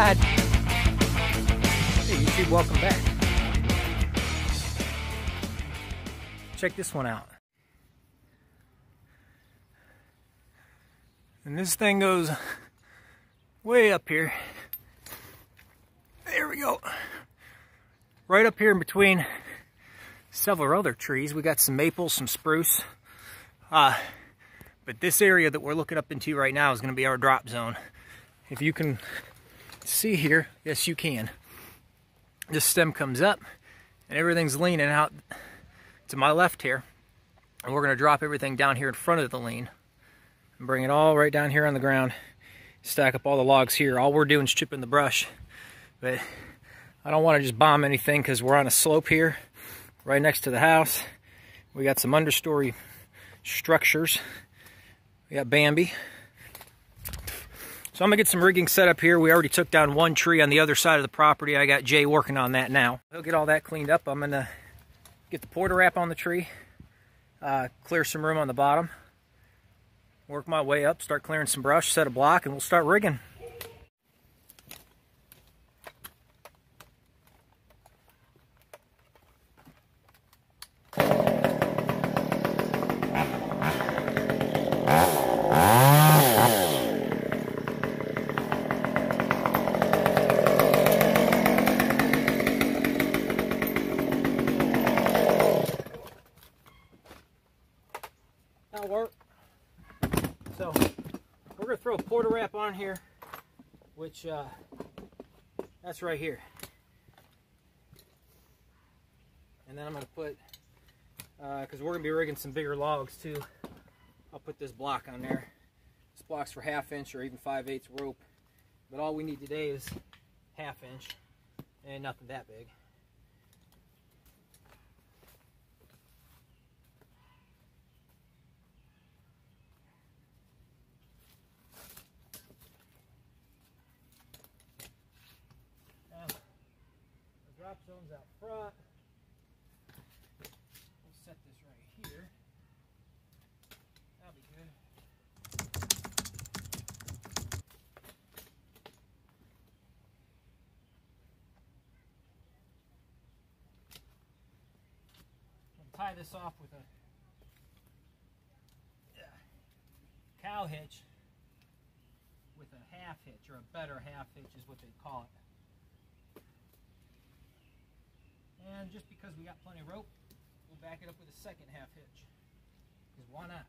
ride. Hey YouTube, welcome back. Check this one out. And this thing goes way up here. There we go. Right up here in between several other trees. We got some maples, some spruce. Uh, but this area that we're looking up into right now is going to be our drop zone. If you can see here, yes you can. This stem comes up and everything's leaning out to my left here. And we're to drop everything down here in front of the lean and bring it all right down here on the ground. Stack up all the logs here. All we're doing is chipping the brush. But I don't want to just bomb anything because we're on a slope here right next to the house. We got some understory structures. We got Bambi. So I'm gonna get some rigging set up here. We already took down one tree on the other side of the property. I got Jay working on that now. He'll get all that cleaned up. I'm gonna get the porta wrap on the tree, uh, clear some room on the bottom, work my way up, start clearing some brush, set a block, and we'll start rigging. Work. So we're gonna throw a porta wrap on here, which uh, that's right here. And then I'm gonna put, because uh, we're gonna be rigging some bigger logs too. I'll put this block on there. This block's for half inch or even 5 eighths rope. But all we need today is half inch and nothing that big. Now, the drop zone's out front. We'll set this right here. That'll be good. We'll tie this off with a cow hitch with a half hitch or a better half hitch is what they call it. And just because we got plenty of rope, we'll back it up with a second half hitch. Because why not?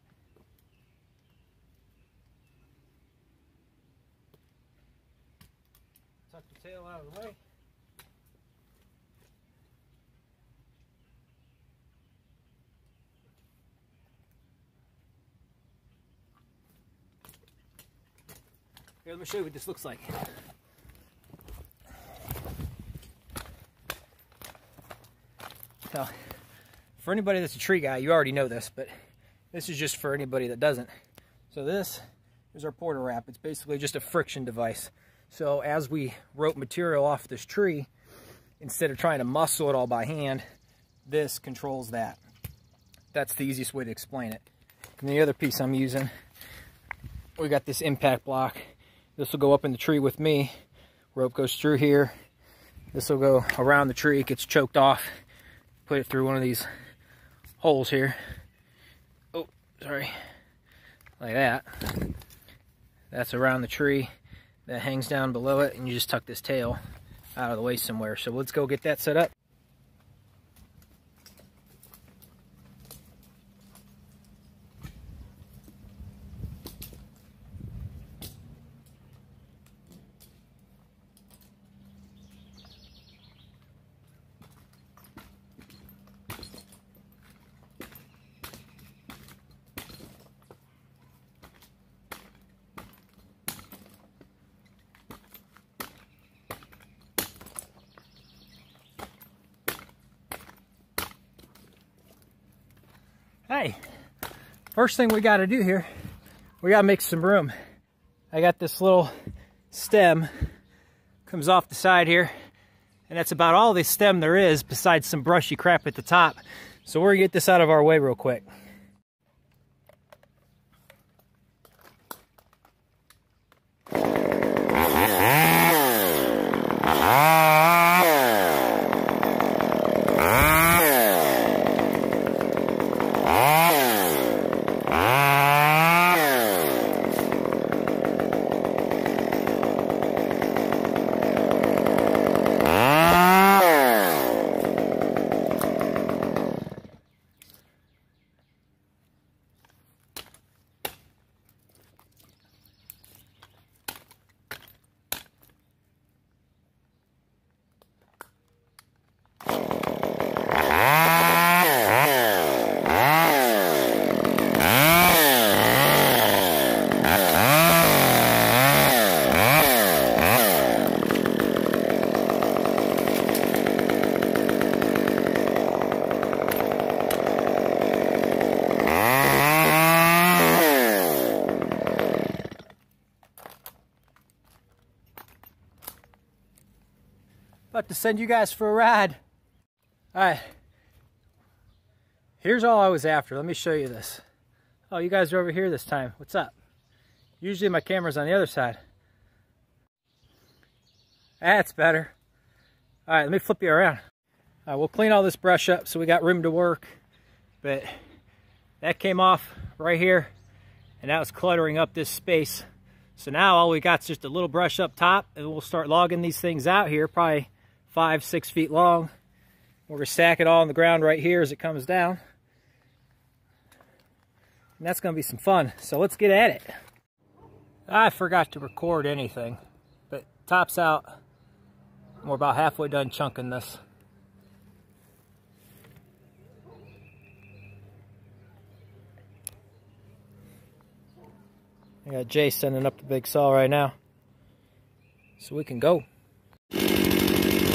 Tuck the tail out of the way. Here, let me show you what this looks like. Now, for anybody that's a tree guy, you already know this, but this is just for anybody that doesn't. So this is our porta wrap. It's basically just a friction device. So as we rope material off this tree, instead of trying to muscle it all by hand, this controls that. That's the easiest way to explain it. And the other piece I'm using, we got this impact block. This will go up in the tree with me. Rope goes through here. This will go around the tree, it gets choked off. Put it through one of these holes here. Oh, sorry. Like that. That's around the tree. That hangs down below it, and you just tuck this tail out of the way somewhere. So let's go get that set up. Hey, first thing we got to do here, we got to make some room. I got this little stem, comes off the side here, and that's about all the stem there is besides some brushy crap at the top. So we're gonna get this out of our way real quick. Send you guys for a ride. All right. Here's all I was after. Let me show you this. Oh, you guys are over here this time. What's up? Usually my camera's on the other side. That's better. All right, let me flip you around. Uh, we'll clean all this brush up so we got room to work. But that came off right here and that was cluttering up this space. So now all we got is just a little brush up top and we'll start logging these things out here, probably five, six feet long. We're gonna stack it all on the ground right here as it comes down. And that's gonna be some fun. So let's get at it. I forgot to record anything, but tops out. We're about halfway done chunking this. I got Jay sending up the big saw right now. So we can go.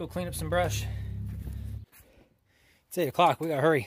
go clean up some brush. It's 8 o'clock. We got to hurry.